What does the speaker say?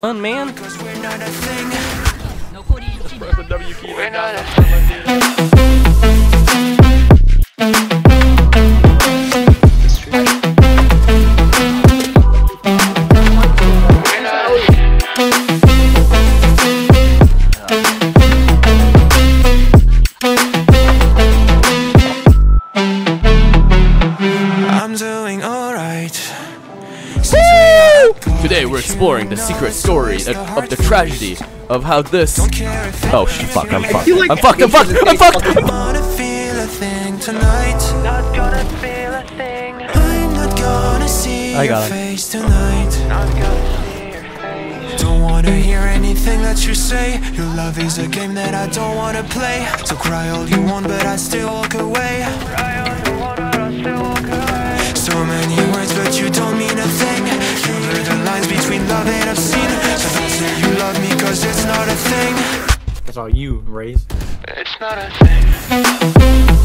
fun, man. Cause we're not a thing. Press the W key. We're not a We're not a I'm doing alright. Today we're exploring the secret story of, of the tragedy of how this. Oh shit! Fuck! I'm fucked. I'm fucked. I'm fucked. I'm fucked. I wanna feel a thing tonight. Not gonna feel a thing. I'm not gonna see I got it. face tonight. Not gonna see your face. Don't wanna hear anything that you say. Your love is a game that I don't wanna play. So cry all you want, but I still all you, Raze. It's not a thing.